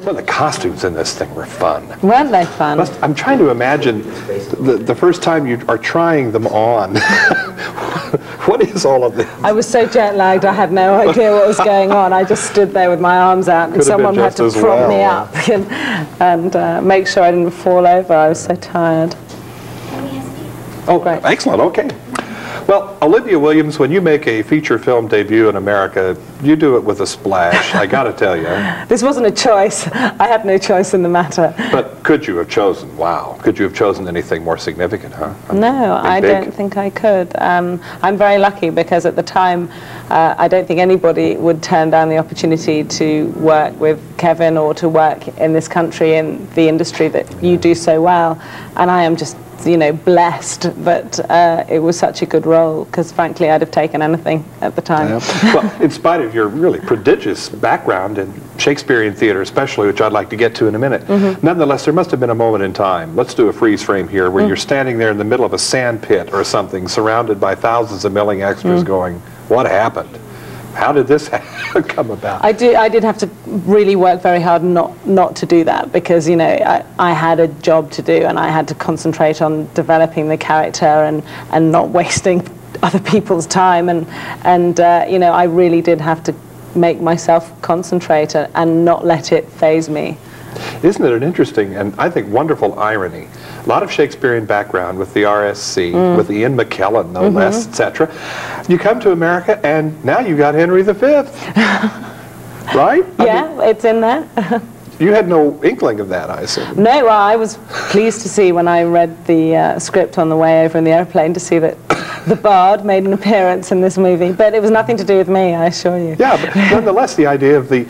Well, the costumes in this thing were fun. Weren't they fun? Must- I'm trying to imagine the, the first time you are trying them on. what is all of this? I was so jet lagged, I had no idea what was going on. I just stood there with my arms out, and Could someone had to as prop me up and, and uh, make sure I didn't fall over. I was so tired. Oh, Great. excellent. Okay. Well, Olivia Williams, when you make a feature film debut in America, you do it with a splash. I got to tell you. This wasn't a choice. I had no choice in the matter. But could you have chosen? Wow. Could you have chosen anything more significant, huh? No, I big. don't think I could. Um, I'm very lucky because at the time, uh, I don't think anybody would turn down the opportunity to work with Kevin or to work in this country in the industry that you do so well. And I am just, you know, blessed that uh, it was such a good role because frankly, I'd have taken anything at the time. well, in spite of your really prodigious background in Shakespearean theater, especially, which I'd like to get to in a minute, Mm-hmm. nonetheless, there must have been a moment in time. Let's do a freeze frame here Mm. where you're standing there in the middle of a sand pit or something, surrounded by thousands of milling extras Mm. going, What happened? How did this come about? I do. I did have to really work very hard not not to do that because you know I, I had a job to do and I had to concentrate on developing the character and and not wasting other people's time and and uh, you know I really did have to make myself concentrate and, not let it faze me. Isn't it an interesting and I think wonderful irony? A lot of Shakespearean background with the RSC, Mm. with Ian McKellen, no Mm-hmm. less, etc. You come to America and now you've got Henry V. right? I mean, Yeah, it's in there. you had no inkling of that, I assume. No, well, I was pleased to see when I read the uh, script on the way over in the airplane to see that the Bard made an appearance in this movie, but it was nothing to do with me, I assure you. Yeah, but nonetheless, the idea of the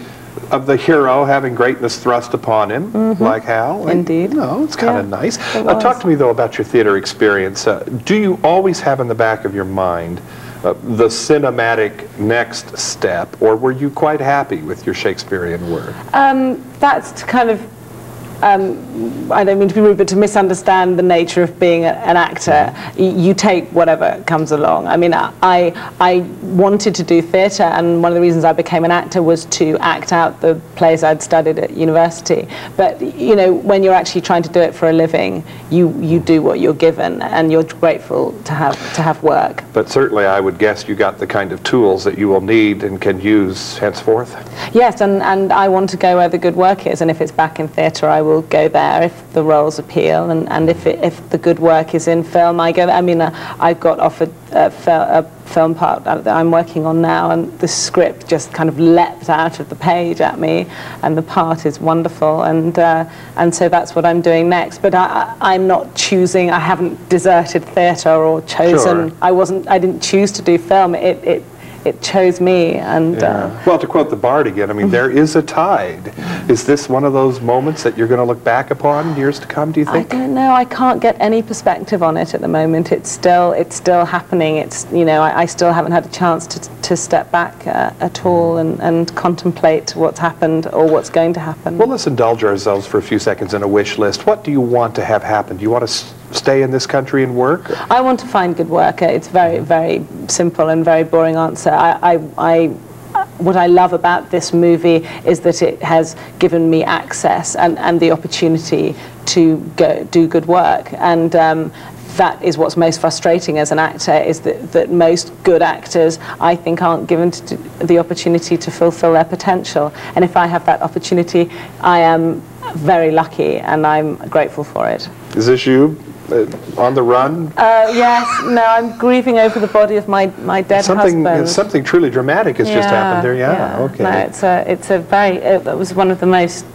of the hero having greatness thrust upon him, like Hal. and, Mm-hmm. Indeed. You know, it's kind of Yeah, nice. Uh, talk to me, though, about your theater experience. Uh, do you always have in the back of your mind uh, the cinematic next step, or were you quite happy with your Shakespearean work? Um, that's kind of, um, I don't mean to be rude, but to misunderstand the nature of being a, an actor. Y- you take whatever comes along. I mean, I, I wanted to do theatre, and one of the reasons I became an actor was to act out the plays I'd studied at university. But, you know, when you're actually trying to do it for a living, you, you do what you're given, and you're grateful to have, to have work. But certainly, I would guess you got the kind of tools that you will need and can use henceforth. Yes, and, and I want to go where the good work is, and if it's back in theatre, I will go there if the roles appeal, and, and if, it, if the good work is in film, I go there. I mean, uh, I got offered a, fil- a film part that I'm working on now, and the script just kind of leapt out of the page at me, and the part is wonderful, and, uh, and so that's what I'm doing next. But I, I, I'm not choosing, I haven't deserted theatre or chosen, Sure. I wasn't, I didn't choose to do film, it, it, it chose me, and... Uh, Well, to quote the Bard again, I mean, there is a tide. Is this one of those moments that you're going to look back upon years to come, do you think? I don't know. I can't get any perspective on it at the moment. It's still, it's still happening. It's, you know, I, I still haven't had a chance to, to step back uh, at all and, and contemplate what's happened or what's going to happen. Well, let's indulge ourselves for a few seconds in a wish list. What do you want to have happen? Do you want to stay in this country and work? I want to find good work. It's very, very simple and very boring answer. I, I, I, what I love about this movie is that it has given me access and, and the opportunity to go do good work. And um, that is what's most frustrating as an actor is that, that most good actors, I think, aren't given the opportunity to fulfill their potential. And if I have that opportunity, I am very lucky and I'm grateful for it. Is this you uh, on the run? Uh, yes, no, I'm grieving over the body of my, my dead something, husband. something truly dramatic has just happened there. Yeah, okay. No, it's a, it's a very, it, was one of the most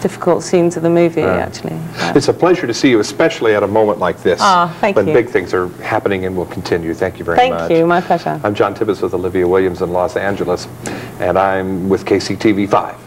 difficult scenes of the movie, Right. actually. Yeah. It's a pleasure to see you, especially at a moment like this. Ah, thank when you. big things are happening and will continue. Thank you very Thank much. Thank you, my pleasure. I'm John Tibbetts with Olivia Williams in Los Angeles, and I'm with KCTV 5.